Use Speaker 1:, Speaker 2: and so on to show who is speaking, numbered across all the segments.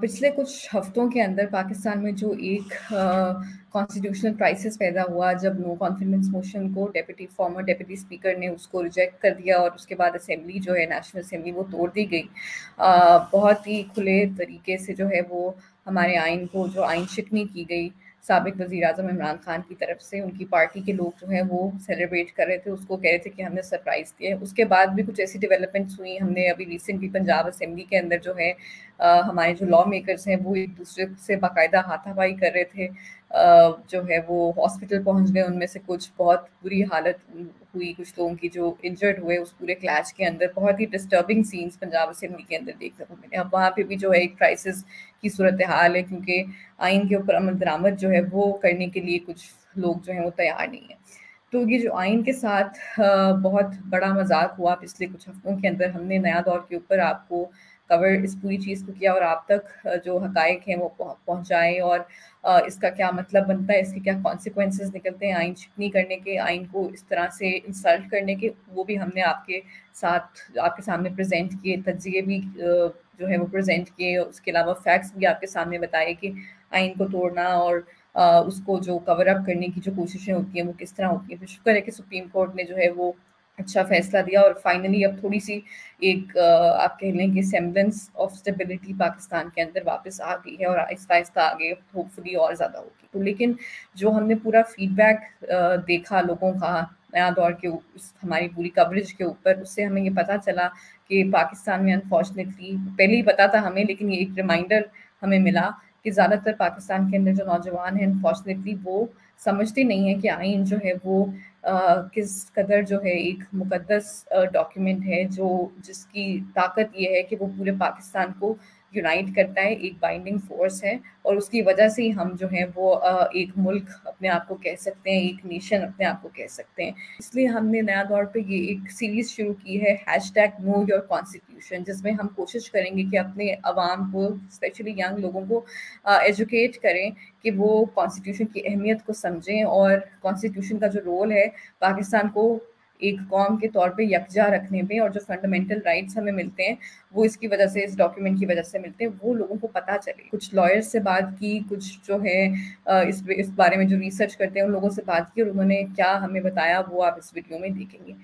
Speaker 1: पिछले कुछ हफ्तों के अंदर पाकिस्तान में जो एक कॉन्स्टिट्यूशनल क्राइसिस पैदा हुआ, जब नो कॉन्फिडेंस मोशन को डेप्यूटी फॉर्मर डेप्यूटी स्पीकर ने उसको रिजेक्ट कर दिया और उसके बाद असेंबली जो है नेशनल असेंबली वो तोड़ दी गई। बहुत ही खुले तरीके से जो है वो हमारे आइन को, जो आइन शिकनी की गई। सबक वजी अजम इमरान खान की तरफ़ से उनकी पार्टी के लोग जो हैं वो सेलिब्रेट कर रहे थे उसको कह रहे थे कि हमने सरप्राइज़ दिया उसके बाद भी कुछ ऐसी डेवलपमेंट्स हुई हमने अभी रिसेंटली पंजाब असम्बली के अंदर जो है आ, हमारे जो लॉ मेकर्स हैं वो एक दूसरे से बाकायदा हाथापाई कर रहे थे। आ, जो है वो हॉस्पिटल पहुँच गए उनमें से कुछ बहुत बुरी हालत हुई कुछ लोगों की जो इंजर्ड हुए उस पूरे क्लैश के अंदर। बहुत ही डिस्टर्बिंग सीन्स पंजाब असेंबली के अंदर देखने को मिले अब वहाँ पे भी जो है एक क्राइसिस की सूरत हाल है, क्योंकि आइन के ऊपर अमल दरामद जो है, वो करने के लिए कुछ लोग जो हैं, वो तैयार नहीं है। तो ये जो आइन के साथ बहुत बड़ा मज़ाक हुआ पिछले कुछ हफ्तों के अंदर, हमने नया दौर के ऊपर आपको कवर इस पूरी चीज़ को किया और आप तक जो हकाइक हैं वो पहुँचाए और इसका क्या मतलब बनता है इसके क्या कॉन्सिक्वेंसेस निकलते हैं आइन शिकनी करने के आइन को इस तरह से इंसल्ट करने के वो भी हमने आपके साथ आपके सामने प्रेजेंट किए तजिए भी जो है वो प्रेजेंट किए उसके अलावा फैक्ट्स भी आपके सामने बताए कि आइन को तोड़ना और आ, उसको जो कवर अप करने की जो कोशिशें होती हैं वो किस तरह होती हैं। तो शुक्र है कि सुप्रीम कोर्ट ने जो है वो अच्छा फैसला दिया और फाइनली अब थोड़ी सी एक आप कह लें कि सेम्बलेंस ऑफ़ स्टेबिलिटी पाकिस्तान के अंदर वापस आ गई है और आहिस्ता आहिस्ता आगे होपफुली और ज़्यादा होगी। तो लेकिन जो हमने पूरा फीडबैक देखा लोगों का, नया दौर के हमारी पूरी कवरेज के ऊपर, उससे हमें ये पता चला कि पाकिस्तान में अनफॉर्चुनेटली पहले ही पता था हमें, लेकिन ये एक रिमाइंडर हमें मिला कि ज़्यादातर पाकिस्तान के अंदर जो नौजवान हैं अनफॉर्चुनेटली वो समझते नहीं है कि आइन जो है वो आ, किस कदर जो है एक मुकदस डॉक्यूमेंट है जो जिसकी ताकत ये है कि वो पूरे पाकिस्तान को यूनाइट करता है, एक बाइंडिंग फोर्स है और उसकी वजह से ही हम जो है वो एक मुल्क अपने आप को कह सकते हैं, एक नेशन अपने आप को कह सकते हैं। इसलिए हमने नया दौर पे ये एक सीरीज़ शुरू की है hashtag know your constitution जिसमें हम कोशिश करेंगे कि अपने आवाम को स्पेशली यंग लोगों को एजुकेट करें कि वो कॉन्स्टिट्यूशन की अहमियत को समझें और कॉन्स्टिट्यूशन का जो रोल है, पाकिस्तान को एक कौम के तौर पे यकजा रखने में और जो फंडामेंटल राइट्स हमें मिलते हैं, वो इसकी वजह से, इस डॉक्यूमेंट की वजह से मिलते हैं, वो लोगों को पता चले। कुछ लॉयर्स से बात की, कुछ जो है इस इस बारे में जो रिसर्च करते हैं, उन लोगों से बात की और उन्होंने क्या हमें बताया, वो आप इस वीडियो में देखेंगे।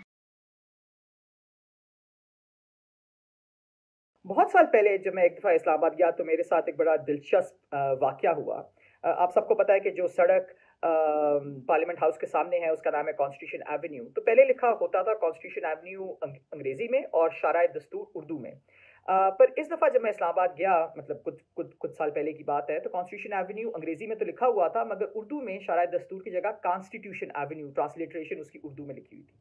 Speaker 2: बहुत साल पहले जब मैं एक दफ़ा इस्लामाबाद गया तो मेरे साथ एक बड़ा दिलचस्प वाक्य हुआ। आप सबको पता है कि जो सड़क पार्लियामेंट हाउस के सामने है उसका नाम है कॉन्स्टिट्यूशन एवेन्यू तो पहले लिखा होता था कॉन्स्टिट्यूशन एवेन्यू अंग्रेज़ी में और शाराय दस्तूर उर्दू में। आ, पर इस दफ़ा जब मैं इस्लामाबाद गया मतलब कुछ कुछ कुछ साल पहले की बात है तो कॉन्स्टिट्यूशन एवेन्यू अंग्रेज़ी में तो लिखा हुआ था मगर उर्दू में शाराय दस्तूर की जगह कॉन्स्टिट्यूशन एवेन्यू ट्रांसलिट्रेशन उसकी उर्दू में लिखी हुई थी।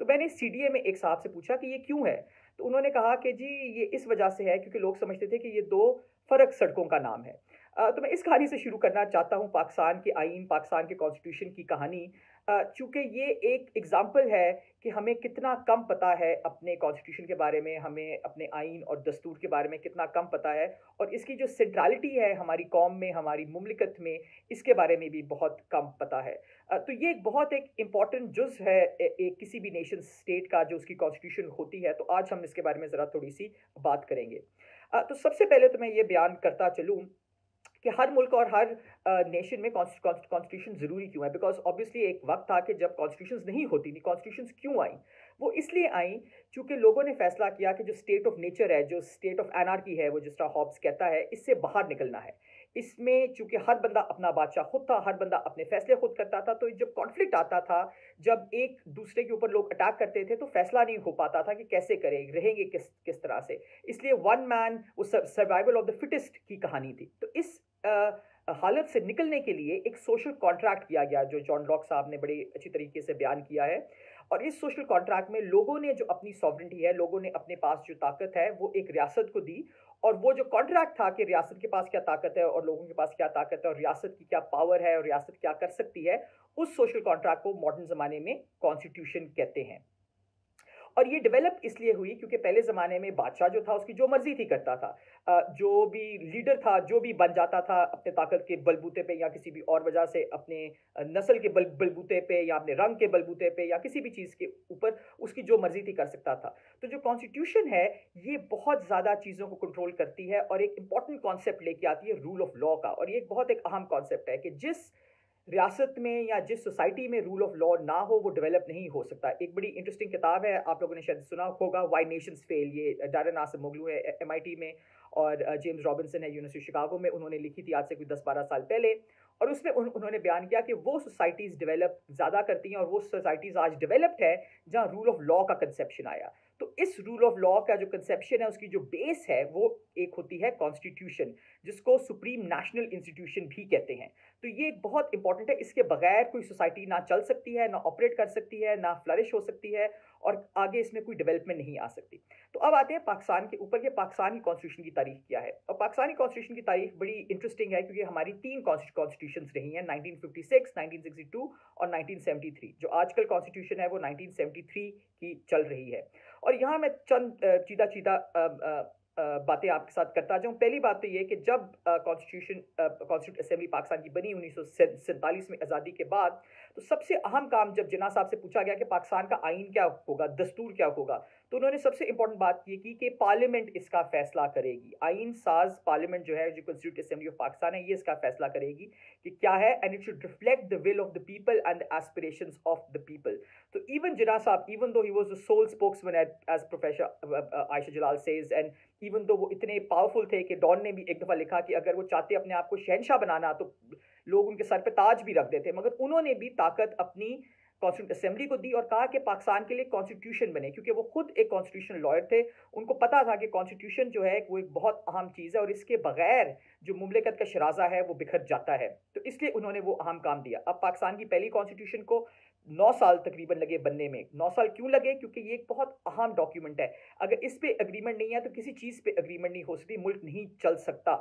Speaker 2: तो मैंने सी में एक साहब से पूछा कि ये क्यों है? तो उन्होंने कहा कि जी ये इस वजह से है क्योंकि लोग समझते थे कि ये दो फ़र्क सड़कों का नाम है। तो मैं इस कहानी से शुरू करना चाहता हूँ पाकिस्तान के आइन पाकिस्तान के कॉन्स्टिट्यूशन की कहानी। चूँकि ये एक एग्ज़ाम्पल है कि हमें कितना कम पता है अपने कॉन्स्टिट्यूशन के बारे में, हमें अपने आइन और दस्तूर के बारे में कितना कम पता है और इसकी जो सेंट्रलिटी है हमारी कौम में, हमारी ममलिकत में, इसके बारे में भी बहुत कम पता है। तो ये एक बहुत एक इंपॉर्टेंट जुज है एक किसी भी नेशन स्टेट का जो उसकी कॉन्स्टिट्यूशन होती है। तो आज हम इसके बारे में ज़रा थोड़ी सी बात करेंगे। तो सबसे पहले तो मैं ये बयान करता चलूँ कि हर मुल्क और हर नेशन में कॉन्स्टिट्यूशन ज़रूरी क्यों है? बिकॉज़ ऑब्वियसली एक वक्त था कि जब कॉन्स्टिट्यूशन नहीं होती थी कॉन्स्टिट्यूशन क्यों आई? वो इसलिए आई क्योंकि लोगों ने फैसला किया कि जो स्टेट ऑफ़ नेचर है, जो स्टेट ऑफ़ एनआरकी है, वो जिस तरह हॉब्स कहता है, इससे बाहर निकलना है। इसमें चूँकि हर बंदा अपना बादशाह खुद था, हर बंदा अपने फैसले खुद करता था तो जब कॉन्फ्लिक्ट आता था, जब एक दूसरे के ऊपर लोग अटैक करते थे तो फैसला नहीं हो पाता था कि कैसे करें, रहेंगे किस किस तरह से। इसलिए वन मैन वो सर्वाइवल ऑफ़ द फिटेस्ट की कहानी थी। तो इस हालत से निकलने के लिए एक सोशल कॉन्ट्रैक्ट किया गया, जो जॉन लॉक साहब ने बड़ी अच्छी तरीके से बयान किया है। और इस सोशल कॉन्ट्रैक्ट में लोगों ने जो अपनी सॉवरेंटी है, लोगों ने अपने पास जो ताकत है, वो एक रियासत को दी। और वो जो कॉन्ट्रैक्ट था कि रियासत के पास क्या ताकत है और लोगों के पास क्या ताकत है और रियासत की क्या पावर है और रियासत क्या कर सकती है, उस सोशल कॉन्ट्रैक्ट को मॉडर्न ज़माने में कॉन्स्टिट्यूशन कहते हैं। और ये डेवलप इसलिए हुई क्योंकि पहले ज़माने में बादशाह जो था, उसकी जो मर्ज़ी थी करता था। जो भी लीडर था, जो भी बन जाता था अपने ताकत के बलबूते पे या किसी भी और वजह से अपने नस्ल के बल, बलबूते पे या अपने रंग के बलबूते पे या किसी भी चीज़ के ऊपर उसकी जो मर्ज़ी थी कर सकता था। तो जो कॉन्स्टिट्यूशन है, ये बहुत ज़्यादा चीज़ों को कंट्रोल करती है और एक इंपॉर्टेंट कॉन्सेप्ट लेके आती है रूल ऑफ़ लॉ का। और ये बहुत एक अहम कॉन्सेप्ट है कि जिस रियासत में या जिस सोसाइटी में रूल ऑफ़ लॉ ना हो वो डेवलप नहीं हो सकता। एक बड़ी इंटरेस्टिंग किताब है आप लोगों ने शायद सुना होगा वाई नेशंस फेल ये डायरन आसम मोगलू है एमआईटी में और जेम्स रॉबिन्सन है यूनिवर्सिटी शिकागो में उन्होंने लिखी थी आज से कोई दस बारह साल पहले और उसमें उन, उन्होंने बयान किया कि वो सोसाइटीज़ डेवलप ज़्यादा करती हैं और वो सोसाइटीज़ आज डेवलप्ड है जहाँ रूल ऑफ़ लॉ का कंसेप्शन आया। तो इस रूल ऑफ़ लॉ का जो कंसेप्शन है उसकी जो बेस है वो एक होती है कॉन्स्टिट्यूशन जिसको सुप्रीम नेशनल इंस्टीट्यूशन भी कहते हैं। तो ये बहुत इंपॉर्टेंट है इसके बगैर कोई सोसाइटी ना चल सकती है ना ऑपरेट कर सकती है ना फ्लरिश हो सकती है और आगे इसमें कोई डेवलपमेंट नहीं आ सकती। तो अब आते हैं पाकिस्तान के ऊपर के पाकिस्तान की कॉन्स्टिट्यूशन की तारीख क्या है? और पाकिस्तानी कॉन्स्टिट्यूशन की तारीख बड़ी इंटरेस्टिंग है क्योंकि हमारी तीन कॉन्स्टिट्यूशन रही हैं 1956, 1962 और 1973 जो आजकल कॉन्स्टिट्यूशन है वो 1973 की चल रही है। और यहाँ मैं चंद चीदा चीदा बातें आपके साथ करता जाऊँ। पहली बात तो ये कि जब कॉन्स्टिट्यूशन कॉन्स्टिट्यूट असेंबली पाकिस्तान की बनी उन्नीस सौ सैंतालीस में आज़ादी के बाद तो सबसे अहम काम जब जिना साहब से पूछा गया कि पाकिस्तान का आइन क्या होगा, दस्तूर क्या होगा तो उन्होंने सबसे इंपॉर्टेंट बात ये की कि पार्लियामेंट इसका फैसला करेगी। आइन साज पार्लियामेंट जो है, जो कॉन्स्टिट्यूट असेंबली ऑफ़ पाकिस्तान है, ये इसका फैसला करेगी कि क्या है and it should reflect the will of the people and the aspiration of the people तो इवन जिना साहब even though he was the sole spokesman as professor Ayesha Jalal says and even though वो इतने powerful थे कि don ने भी एक दफ़ा लिखा कि अगर वो चाहते अपने आप को शहनशाह बनाना तो लोग उनके सर पे ताज भी रख देते, मगर उन्होंने भी ताकत अपनी कॉन्स्टिट्यूट असेंबली को दी और कहा कि पाकिस्तान के लिए कॉन्स्टिट्यूशन बने, क्योंकि वो खुद एक कॉन्स्टिट्यूशन लॉयर थे। उनको पता था कि कॉन्स्टिट्यूशन जो है वो एक बहुत अहम चीज़ है और इसके बगैर जो मुमलिकत का शराजा है वो बिखर जाता है। तो इसलिए उन्होंने वो अहम काम दिया। अब पाकिस्तान की पहली कॉन्स्टिट्यूशन को नौ साल तकरीबन लगे बनने में। नौ साल क्यों लगे? क्योंकि ये एक बहुत अहम डॉक्यूमेंट है। अगर इस पर अग्रीमेंट नहीं है तो किसी चीज़ पर अग्रीमेंट नहीं हो सकती, मुल्क नहीं चल सकता।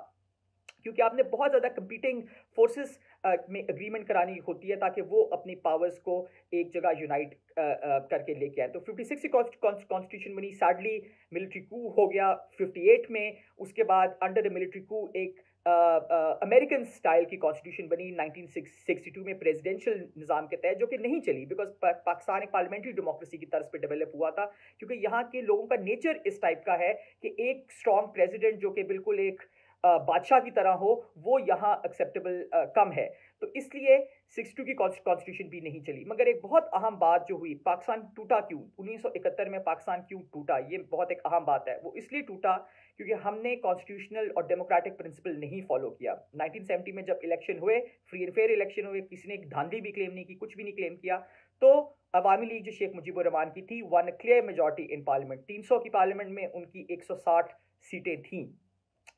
Speaker 2: क्योंकि आपने बहुत ज़्यादा कंपीटिंग फोर्सेस में अग्रीमेंट करानी होती है ताकि वो अपनी पावर्स को एक जगह यूनाइट करके लेके आए। तो 56 की कॉन्स्टिट्यूशन बनी। सैडली मिलिट्री कू हो गया 58 में। उसके बाद अंडर द मिलिट्री कू एक अमेरिकन स्टाइल की कॉन्स्टिट्यूशन बनी 1962 में प्रेसिडेंशियल निज़ाम के तहत, जो कि नहीं चली बिकॉज़ पाकिस्तान एक पार्लियामेंट्री डेमोक्रेसी की तर्ज पे डेवलप हुआ था। क्योंकि यहाँ के लोगों का नेचर इस टाइप का है कि एक स्ट्रॉन्ग प्रेसिडेंट जो कि बिल्कुल एक बादशाह की तरह हो, वो यहाँ एक्सेप्टेबल कम है। तो इसलिए सिक्स टू की कॉन्स्टिट्यूशन भी नहीं चली। मगर एक बहुत अहम बात जो हुई, पाकिस्तान टूटा क्यों? 1971 में पाकिस्तान क्यों टूटा? ये बहुत एक अहम बात है। वो इसलिए टूटा क्योंकि हमने कॉन्स्टिट्यूशनल और डेमोक्रेटिक प्रिंसिपल नहीं फॉलो किया। 1970 में जब इलेक्शन हुए, फ्री एंड फेयर इलेक्शन हुए, किसी ने एक धांधली भी क्लेम नहीं की, कुछ भी नहीं क्लेम किया तो अवामी लीग जो शेख मुजीबुर रहमान की थी one clear majority in parliament 300 की पार्लियामेंट में उनकी 160 सीटें थीं।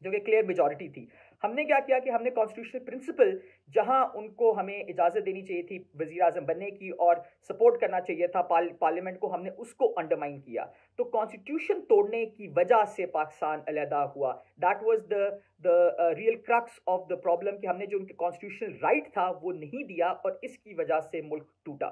Speaker 2: जो कि क्लियर मेजॉरिटी थी। हमने क्या किया कि हमने कॉन्स्टिट्यूशनल प्रिंसिपल जहाँ उनको हमें इजाज़त देनी चाहिए थी वजी अजम बनने की और सपोर्ट करना चाहिए था पार्लियामेंट को, हमने उसको अंडरमाइन किया। तो कॉन्स्टिट्यूशन तोड़ने की वजह से पाकिस्तान अलहदा हुआ। That was the the real crux of the problem कि हमने जो उनके कॉन्स्टिट्यूशनल राइट था वो नहीं दिया और इसकी वजह से मुल्क टूटा।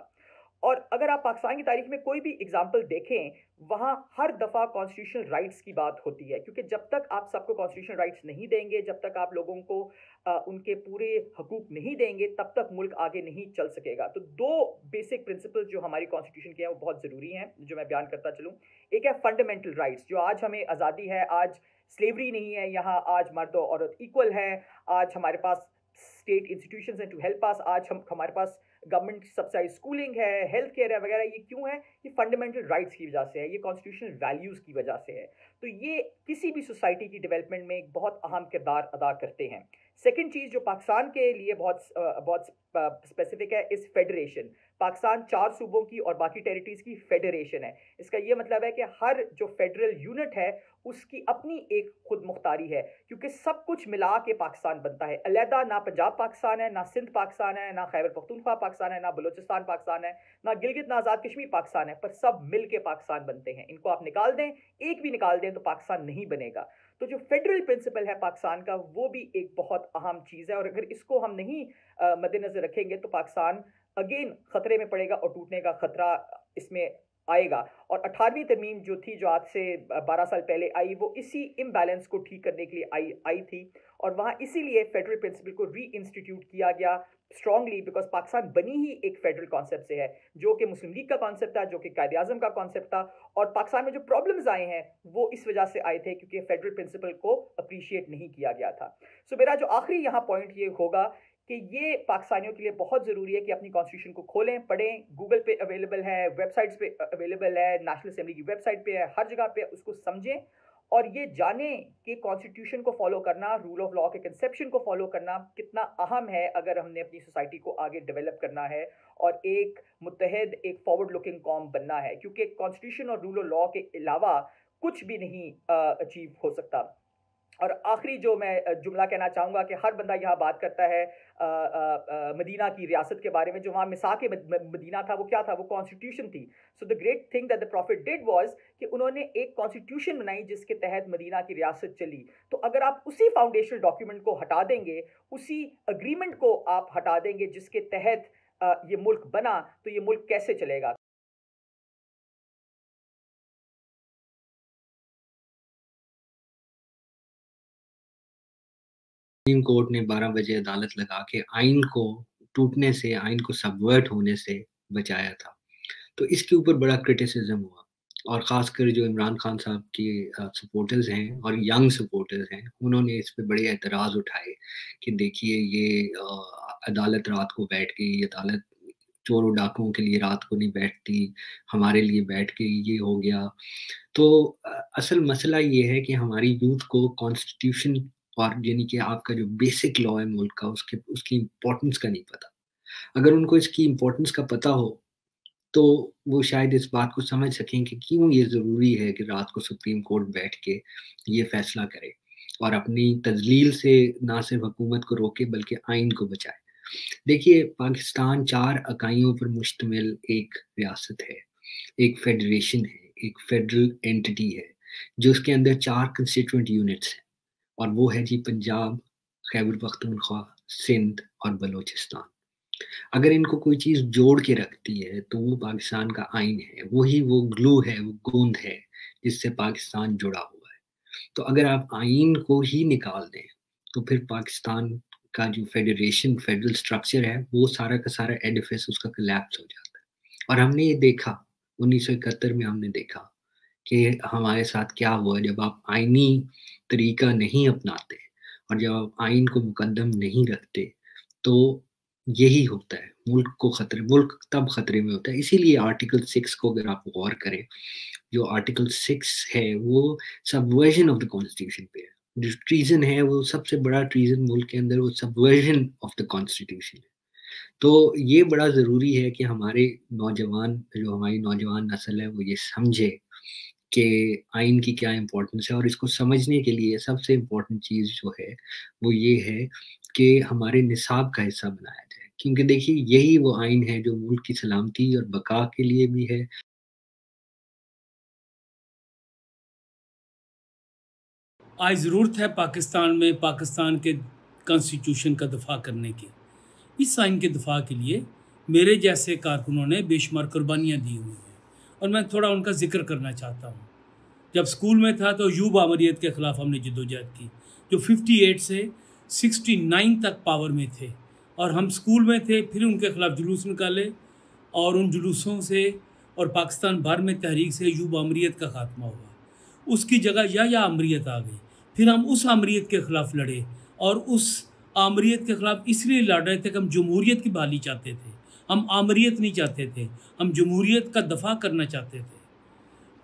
Speaker 2: और अगर आप पाकिस्तान की तारीख में कोई भी एग्ज़ाम्पल देखें वहाँ हर दफ़ा कॉन्स्टिट्यूशनल राइट्स की बात होती है क्योंकि जब तक आप सबको कॉन्स्टिट्यूशनल राइट्स नहीं देंगे जब तक आप लोगों को आ, उनके पूरे हकूक नहीं देंगे तब तक मुल्क आगे नहीं चल सकेगा। तो दो बेसिक प्रिंसिपल जो हमारी कॉन्स्टिट्यूशन के हैं वो बहुत ज़रूरी हैं जो मैं बयान करता चलूँ। एक है फंडामेंटल राइट्स जो आज हमें आज़ादी है आज स्लेवरी नहीं है यहाँ आज मर्द और औरत इक्वल है आज हमारे पास स्टेट इंस्टीट्यूशन हैं टू हेल्प आस आज हम हमारे पास गवर्नमेंट सब्सिडाइज स्कूलिंग है हेल्थ केयर है, वगैरह, ये क्यों है? ये फंडामेंटल राइट्स की वजह से है, ये कॉन्स्टिट्यूशनल वैल्यूज़ की वजह से है। तो ये किसी भी सोसाइटी की डेवलपमेंट में एक बहुत अहम किरदार अदा करते हैं। सेकेंड चीज़ जो पाकिस्तान के लिए बहुत बहुत स्पेसिफिक है इस फेडरेशन पाकिस्तान चार सूबों की और बाकी टेरिटरीज की फेडरेशन है। इसका ये मतलब है कि हर जो फेडरल यूनिट है, उसकी अपनी एक खुद मुख्तारी है, क्योंकि सब कुछ मिला के पाकिस्तान बनता है। अलहदा ना पंजाब पाकिस्तान है, ना सिंध पाकिस्तान है, ना खैबर पख्तूनख्वा पाकिस्तान है, ना बलोचिस्तान पाकिस्तान है, ना गिलगित ना आज़ाद कश्मीर पाकिस्तान है, पर सब मिल के पाकिस्तान बनते हैं। इनको आप निकाल दें, एक भी निकाल दें तो पाकिस्तान नहीं बनेगा। तो जो फेडरल प्रिंसिपल है पाकिस्तान का, वो भी एक बहुत अहम चीज़ है, और अगर इसको हम नहीं मद्देनज़र रखेंगे तो पाकिस्तान अगेन ख़तरे में पड़ेगा और टूटने का ख़तरा इसमें आएगा। और अठारहवीं तरमीम जो थी जो आज से बारह साल पहले आई वो इसी इम्बैलेंस को ठीक करने के लिए आई आई थी। और वहाँ इसीलिए फेडरल प्रिंसिपल को री इंस्टीट्यूट किया गया स्ट्रांगली बिकॉज़ पाकिस्तान बनी ही एक फेडरल कॉन्सेप्ट से है जो कि मुस्लिम लीग का कॉन्सेप्ट था जो कि कायद अजम का कॉन्सेप्ट था। और पाकिस्तान में जो प्रॉब्लम्स आए हैं वो इस वजह से आए थे क्योंकि फेडरल प्रिंसिपल को अप्रिशिएट नहीं किया गया था। सो so, मेरा जो आखिरी यहाँ पॉइंट ये होगा कि ये पाकिस्तानियों के लिए बहुत ज़रूरी है कि अपनी कॉन्स्टिट्यूशन को खोलें, पढ़ें गूगल पे अवेलेबल है वेबसाइट्स पे अवेलेबल है नेशनल असेंबली की वेबसाइट पे है, हर जगह पे उसको समझें और ये जाने कि कॉन्स्टिट्यूशन को फॉलो करना रूल ऑफ़ लॉ के कंसेप्शन को फॉलो करना कितना अहम है अगर हमने अपनी सोसाइटी को आगे डेवलप करना है और एक मुतहद एक फॉरवर्ड लुकिंग कॉम बनना है। क्योंकि कॉन्स्टिट्यूशन और रूल ऑफ़ लॉ के अलावा कुछ भी नहीं अचीव हो सकता। और आखिरी जो मैं जुमला कहना चाहूँगा कि हर बंदा यहाँ बात करता है आ, आ, आ, मदीना की रियासत के बारे में जो वहाँ मिसाक मदीना था वो क्या था? वो कॉन्स्टिट्यूशन थी। So the great thing that the prophet did was कि उन्होंने एक कॉन्स्टिट्यूशन बनाई जिसके तहत मदीना की रियासत चली। तो अगर आप उसी फाउंडेशनल डॉक्यूमेंट को हटा देंगे उसी अग्रीमेंट को आप हटा देंगे जिसके तहत ये मुल्क बना तो ये मुल्क कैसे चलेगा?
Speaker 3: सुप्रीम कोर्ट ने 12 बजे अदालत लगा के आइन को टूटने से, आइन को सबवर्ट होने से बचाया था। तो इसके ऊपर बड़ा क्रिटिसिज्म हुआ और ख़ासकर जो इमरान खान साहब के सपोर्टर्स हैं और यंग सपोर्टर्स हैं, उन्होंने इस पर बड़े एतराज़ उठाए कि देखिए ये अदालत रात को बैठ गई, अदालत चोरों डाकुओं के लिए रात को नहीं बैठती, हमारे लिए बैठ के ये हो गया। तो असल मसला ये है कि हमारी यूथ को कॉन्स्टिट्यूशन और यानी कि आपका जो बेसिक लॉ है मुल्क का, उसके, उसकी इम्पोर्टेंस का नहीं पता। अगर उनको इसकी इम्पोर्टेंस का पता हो तो वो शायद इस बात को समझ सकें कि क्यों ये ज़रूरी है कि रात को सुप्रीम कोर्ट बैठ के ये फैसला करे और अपनी तजलील से ना सिर्फ़ हुकूमत को रोके, बल्कि आइन को बचाए। देखिए, पाकिस्तान चार इकाइयों पर मुश्तमिल एक रियासत है, एक फेडरेशन है, एक फेडरल एंटिटी है, जो उसके अंदर चार कंस्टिट्यूंट यूनिट्स हैं। और वो है जी पंजाब, खैबर पख्तूनख्वा, सिंध और बलोचिस्तान। अगर इनको कोई चीज़ जोड़ के रखती है तो वो पाकिस्तान का आइन है, वही वो ग्लू है, वो गोंद है, जिससे पाकिस्तान जुड़ा हुआ है। तो अगर आप आइन को ही निकाल दें तो फिर पाकिस्तान का जो फेडरेशन, फेडरल स्ट्रक्चर है, वो सारा का सारा एडिफिस उसका कलेप्स हो जाता है। और हमने ये देखा, उन्नीस सौ इकहत्तर में हमने देखा कि हमारे साथ क्या हुआ, जब आप आइनी तरीका नहीं अपनाते और जब आप आइन को मुकदम नहीं रखते तो यही होता है। मुल्क को खतरे, मुल्क तब खतरे में होता है। इसीलिए आर्टिकल सिक्स को अगर आप गौर करें, जो आर्टिकल सिक्स है, वो सबवर्जन ऑफ़ द कॉन्स्टिट्यूशन पे है। जो ट्रीजन है, वो सबसे बड़ा ट्रीजन मुल्क के अंदर, वो सबवर्जन ऑफ़ द कॉन्स्टिट्यूशन है। तो ये बड़ा ज़रूरी है कि हमारे नौजवान, जो हमारी नौजवान नस्ल है, वो ये समझे कि आइन की क्या इम्पोर्टेंस है और इसको समझने के लिए सबसे इम्पोर्टेंट चीज़ जो है, वो ये है कि हमारे निसाब का हिस्सा बनाया जाए। क्योंकि देखिए, यही वो आइन है जो मुल्क की सलामती और बका के लिए भी है।
Speaker 4: आज ज़रूरत है पाकिस्तान में पाकिस्तान के कॉन्स्टिट्यूशन का दफ़ा करने की। इस आइन के दफ़ा के लिए मेरे जैसे कारकुनों ने बेशुमार कुर्बानियाँ दी हुई और मैं थोड़ा उनका ज़िक्र करना चाहता हूँ। जब स्कूल में था तो यूब आमरीत के ख़िलाफ़ हमने जदोजहद की, जो 58 से 69 तक पावर में थे। और हम स्कूल में थे, फिर उनके ख़िलाफ़ जुलूस निकाले और उन जुलूसों से और पाकिस्तान भर में तहरीक से यूब आमरीत का ख़ात्मा हुआ। उसकी जगह या या अमरीत आ गई। फिर हम उस आमरीत के ख़िलाफ़ लड़े और उस आमरीत के ख़िलाफ़ इसलिए लड़ रहे थे कि हम जमहूरीत की बहाली चाहते थे। हम आमरीत नहीं चाहते थे, हम जमहूरीत का दफ़ा करना चाहते थे।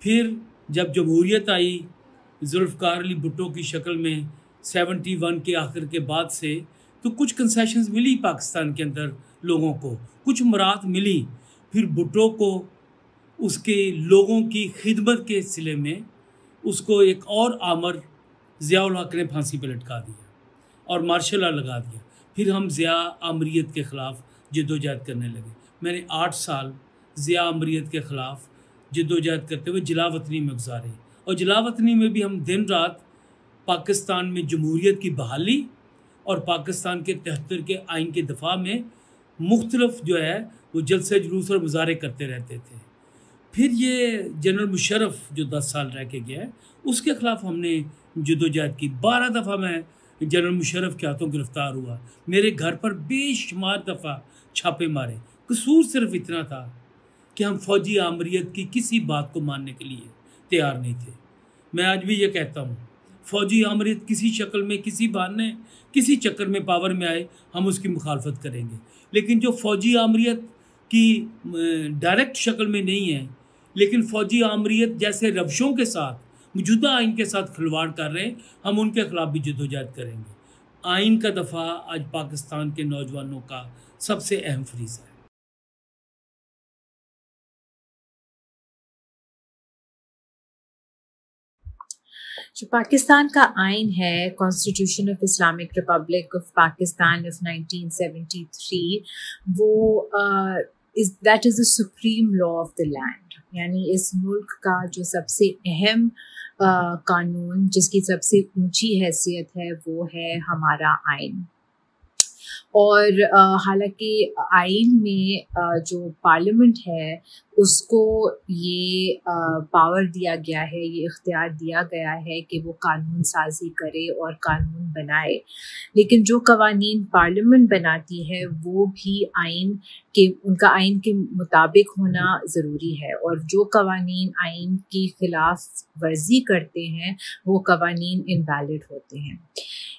Speaker 4: फिर जब जमहूरीत आई जुल्फ़ार अली भुट्टो की शक्ल में सेवेंटी वन के आखिर के बाद से तो कुछ कंसेशंस मिली पाकिस्तान के अंदर लोगों को, कुछ मरात मिली। फिर भुट्टो को उसके लोगों की खिदमत के सिले में उसको एक और आमर हक ने फांसी पर लटका दिया और मार्शल लगा दिया। फिर हम ज़िया आमरीत के ख़िलाफ़ जदोजहद करने लगे। मैंने आठ साल ज़िया अमरीत के ख़िलाफ़ जदोजहद करते हुए जलावतनी में गुजारे। और जलावतनी में भी हम दिन रात पाकिस्तान में जमहूरीत की बहाली और पाकिस्तान के तिहत्तर के आइन के दफ़ा में मुख्तलफ जो है वो जलसे जुलूस और मुजारे करते रहते थे। फिर ये जनरल मुशरफ जो दस साल रह के गया है, उसके ख़िलाफ़ हमने जदोजहद की। बारह दफ़ा मैं जनरल मुशरफ के हाथों गिरफ़्तार हुआ। मेरे घर पर बेशुमार दफ़ा छापे मारे। कसूर सिर्फ़ इतना था कि हम फौजी आमरीत की किसी बात को मानने के लिए तैयार नहीं थे। मैं आज भी ये कहता हूँ, फौजी आमरीत किसी शक्ल में किसी बहाने, किसी चक्कर में पावर में आए, हम उसकी मुखालफत करेंगे। लेकिन जो फौजी आमरीत की डायरेक्ट शक्ल में नहीं है, लेकिन फ़ौजी आमरीत जैसे रवशों के साथ मौजूदा आइन के साथ खिलवाड़ कर रहे हैं, हम उनके ख़िलाफ़ भी जदोजहद करेंगे। आइन का दफ़ा आज पाकिस्तान के नौजवानों का सबसे अहम फ्रीज़ है।
Speaker 5: जो पाकिस्तान का आइन है constitution of Islamic Republic of Pakistan of 1973 वो is that is the supreme law of the land यानी इस मुल्क का जो सबसे अहम कानून, जिसकी सबसे ऊँची हैसियत है, वो है हमारा आइन। और हालाँकि आइन में जो पार्लियामेंट है उसको ये पावर दिया गया है, ये इख्तियार दिया गया है कि वो कानून साजी करे और कानून बनाए। लेकिन जो कवानीन पार्लियामेंट बनाती है, वो भी आइन के, उनका आइन के मुताबिक होना ज़रूरी है। और जो कवानीन आइन की ख़िलाफ़ वर्जी करते हैं, वो कवानीन इनवैलिड होते हैं।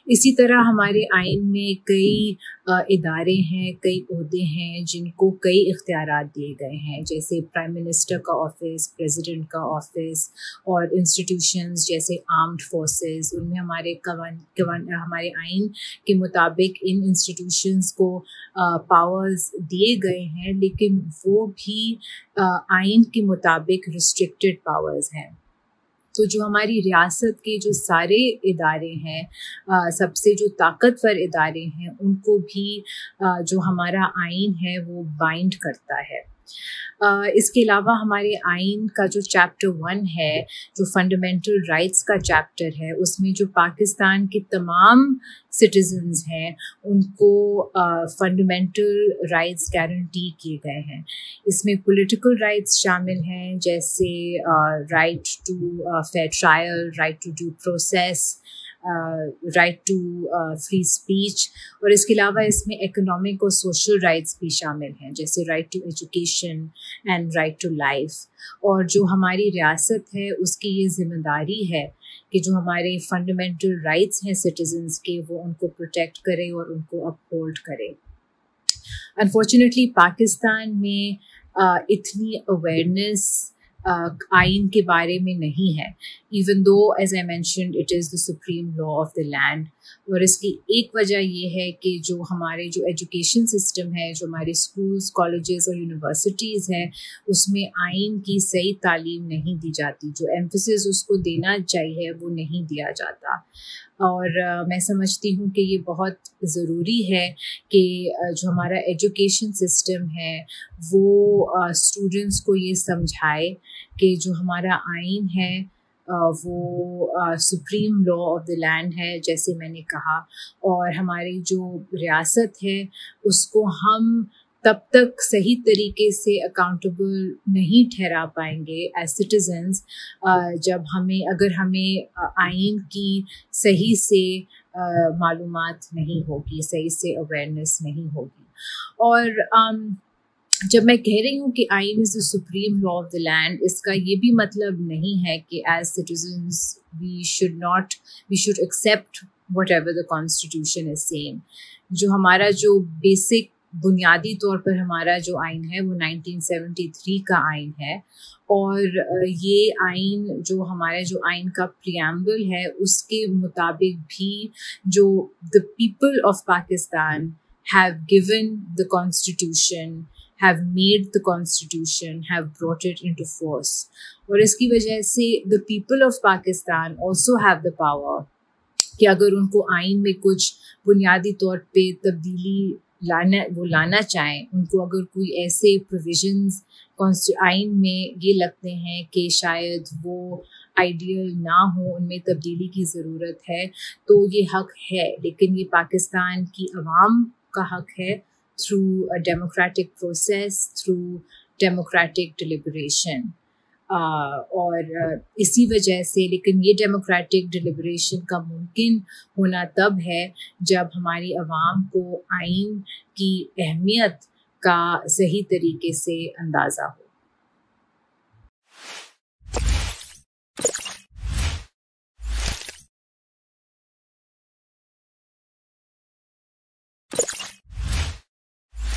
Speaker 5: इसी तरह हमारे आइन में कई इदारे हैं, कई अहदे हैं, जिनको कई इख्तियार दिए गए हैं। जैसे प्राइम मिनिस्टर का ऑफ़िस प्रेसिडेंट का ऑफ़िस और इंस्टीट्यूशंस जैसे आर्म्ड फोर्सेस उनमें हमारे कवान कवान हमारे आइन के मुताबिक इन इंस्टीट्यूशंस को पावर्स दिए गए हैं लेकिन वो भी आइन के मुताबिक रिस्ट्रिक्टेड पावर्स हैं। तो जो हमारी रियासत के जो सारे इदारे हैं सबसे जो ताकतवर इदारे हैं उनको भी आ, जो हमारा आइन है वो बाइंड करता है। इसके अलावा हमारे आइन का जो चैप्टर वन है, जो फंडामेंटल राइट्स का चैप्टर है, उसमें जो पाकिस्तान के तमाम सिटीजन्स हैं, उनको फंडामेंटल राइट्स गारंटी किए गए हैं। इसमें पॉलिटिकल राइट्स शामिल हैं, जैसे right to fair trial right to due process right to free speech और इसके अलावा इसमें इकोनॉमिक और सोशल राइट्स भी शामिल हैं, जैसे right to education and right to life और जो हमारी रियासत है, उसकी ये ज़िम्मेदारी है कि जो हमारे फंडामेंटल राइट्स हैं सिटीजन्स के, वो उनको प्रोटेक्ट करे और उनको अपहोल्ड करे. अनफॉर्चुनेटली पाकिस्तान में इतनी अवेयरनेस आइन के बारे में नहीं है even though as I mention it is the supreme law of the land और इसकी एक वजह ये है कि जो हमारे जो एजुकेशन सिस्टम है, जो हमारे स्कूल्स कॉलेजेस और यूनिवर्सिटीज़ हैं, उसमें आइन की सही तालीम नहीं दी जाती। जो एम्फोसिस उसको देना चाहिए, वो नहीं दिया जाता। और मैं समझती हूँ कि ये बहुत ज़रूरी है कि जो हमारा एजुकेशन सिस्टम है, वो स्टूडेंट्स को ये समझाए कि जो हमारा आइन है वो supreme law of the land है, जैसे मैंने कहा। और हमारी जो रियासत है, उसको हम तब तक सही तरीके से अकाउंटेबल नहीं ठहरा पाएँगे एज सिटीजन्स जब हमें, अगर हमें आइन की सही से मालूम नहीं होगी, सही से अवेयरनेस नहीं होगी। और जब मैं कह रही हूँ कि आइन is the supreme law of the land इसका ये भी मतलब नहीं है कि as citizens we should not we should accept whatever the constitution is same जो हमारा जो बेसिक बुनियादी तौर पर हमारा जो आइन है, वो 1973 का आइन है। और ये आइन जो हमारे जो आइन का प्रियम्बल है, उसके मुताबिक भी जो the people of Pakistan have given the constitution have made the constitution, have brought it into force. और इसकी वजह से the people of Pakistan also have the power कि अगर उनको आइन में कुछ बुनियादी तौर पे तब्दीली लाना, वो लाना चाहें, उनको अगर कोई ऐसे प्रोविजंस आइन में ये लगते हैं कि शायद वो आइडियल ना हो, उनमें तब्दीली की ज़रूरत है तो ये हक है, लेकिन ये पाकिस्तान की आवाम का हक है through a democratic process, through democratic deliberation. Uh, और uh, इसी वजह से लेकिन ये डेमोक्रेटिक डिलिब्रेशन का मुमकिन होना तब है जब हमारी आवाम को आइन की अहमियत का सही तरीके से अंदाज़ा हो